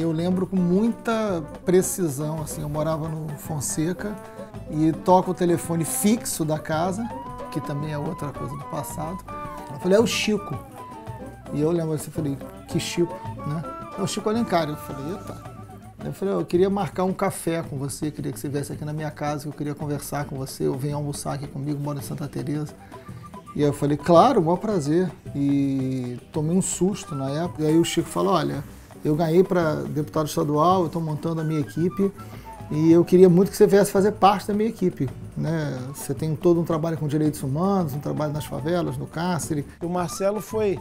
eu lembro com muita precisão, assim, eu morava no Fonseca e toco o telefone fixo da casa, que também é outra coisa do passado. Eu falei, é o Chico. E eu lembro assim, eu falei, que Chico, né? É o Chico Alencar. Eu falei, eita. Eu falei, eu queria marcar um café com você, queria que você viesse aqui na minha casa, eu queria conversar com você, eu venho almoçar aqui comigo, moro em Santa Teresa. E eu falei, claro, bom prazer. E tomei um susto na época. E aí o Chico falou, olha, eu ganhei para deputado estadual, estou montando a minha equipe e eu queria muito que você viesse fazer parte da minha equipe. Né? Você tem todo um trabalho com direitos humanos, um trabalho nas favelas, no cárcere. O Marcelo foi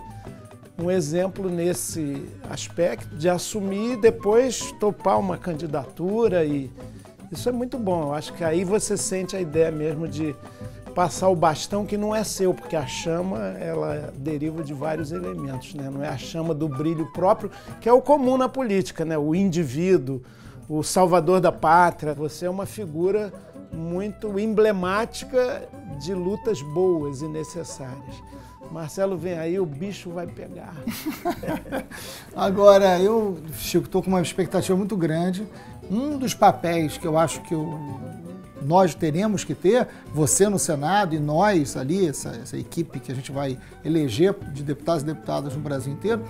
um exemplo nesse aspecto de assumir e depois topar uma candidatura e isso é muito bom. Eu acho que aí você sente a ideia mesmo de passar o bastão que não é seu, porque a chama ela deriva de vários elementos, né? Não é a chama do brilho próprio, que é o comum na política, né? O indivíduo, o salvador da pátria. Você é uma figura muito emblemática de lutas boas e necessárias. Marcelo vem aí, o bicho vai pegar. Agora, eu, Chico, estou com uma expectativa muito grande. Um dos papéis que eu acho que eu nós teremos que ter, você no Senado e nós ali, essa, essa equipe que a gente vai eleger de deputados e deputadas no Brasil inteiro,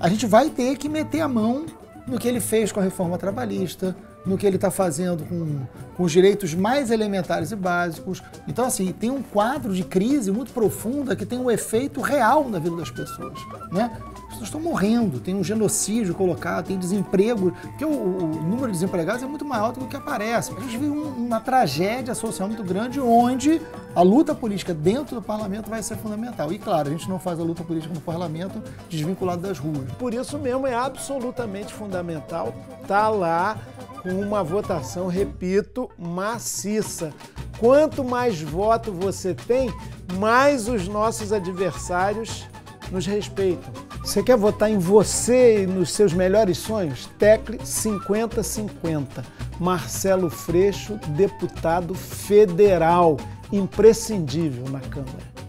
a gente vai ter que meter a mão no que ele fez com a reforma trabalhista, no que ele está fazendo com, com, os direitos mais elementares e básicos. Então, assim, tem um quadro de crise muito profunda que tem um efeito real na vida das pessoas. Né? As pessoas estão morrendo, tem um genocídio colocado, tem desemprego, porque o, o número de desempregados é muito maior do que aparece. A gente vive um, uma tragédia social muito grande onde a luta política dentro do parlamento vai ser fundamental. E claro, a gente não faz a luta política no parlamento desvinculado das ruas. Por isso mesmo é absolutamente fundamental estar tá lá com uma votação, repito, maciça. Quanto mais voto você tem, mais os nossos adversários nos respeitam. Você quer votar em você e nos seus melhores sonhos? Tecle 5050. Marcelo Freixo, deputado federal, imprescindível na Câmara.